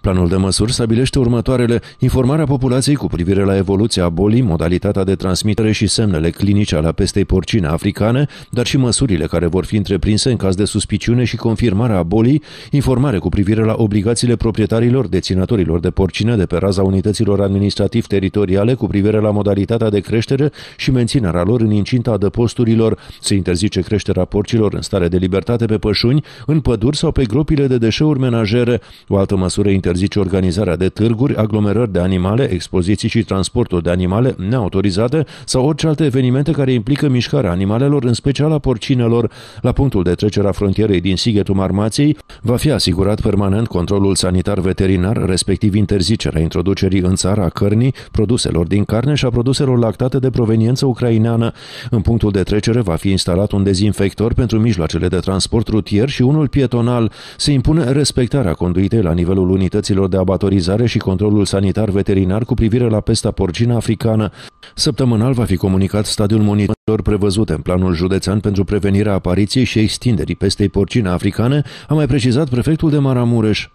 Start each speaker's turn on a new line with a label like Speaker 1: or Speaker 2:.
Speaker 1: Planul de măsuri stabilește următoarele informarea populației cu privire la evoluția bolii, modalitatea de transmitere și semnele clinice ale pestei porcine africane, dar și măsurile care vor fi întreprinse în caz de suspiciune și confirmarea a bolii, informare cu privire la obligațiile proprietarilor, deținătorilor de porcine de pe raza unităților administrativ-teritoriale cu privire la modalitatea de creștere și menținerea lor în incinta adăposturilor, se interzice creșterea porcilor în stare de libertate pe pășuni, în păduri sau pe gropile de deșeuri menajere. O altă măsură interzice organizarea de târguri, aglomerări de animale, expoziții și transportul de animale neautorizate sau orice alte evenimente care implică mișcarea animalelor, în special a porcinelor. La punctul de trecere a frontierei din Sighetul Marmației va fi asigurat permanent controlul sanitar veterinar, respectiv interzicerea introducerii în țara a cărnii, produselor din carne și a produselor lactate de proveniență ucraineană. În punctul de trecere va fi instalat un dezinfector pentru mijloacele de transport rutier și unul pietonal. Se impune respectarea conduitei la nivelul unităților de abatorizare și controlul sanitar veterinar cu privire la pesta porcină africană. Săptămânal va fi comunicat stadiul monitorilor prevăzute în planul județean pentru prevenirea apariției și extinderii pestei porcine africane, a mai precizat prefectul de Maramureș.